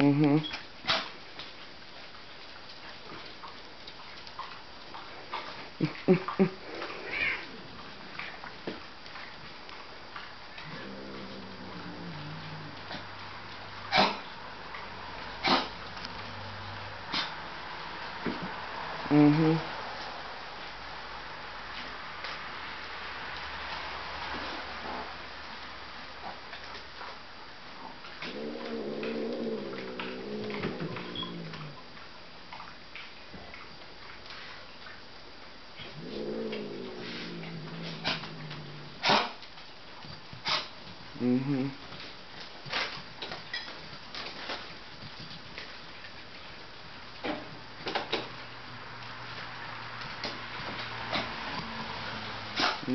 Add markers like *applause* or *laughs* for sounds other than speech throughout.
Mm-hmm. *laughs* mm-hmm. Mm-hmm.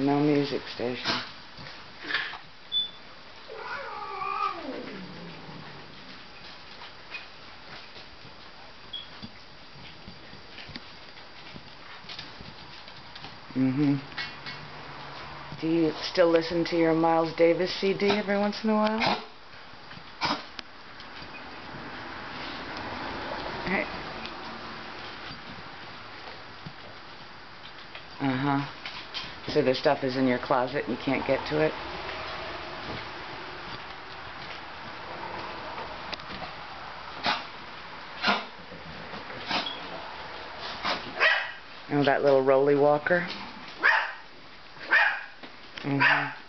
No music station. Mm-hmm. Do you still listen to your Miles Davis CD every once in a while? Uh-huh. So the stuff is in your closet and you can't get to it? Oh, that little rolly walker? Mm-hmm.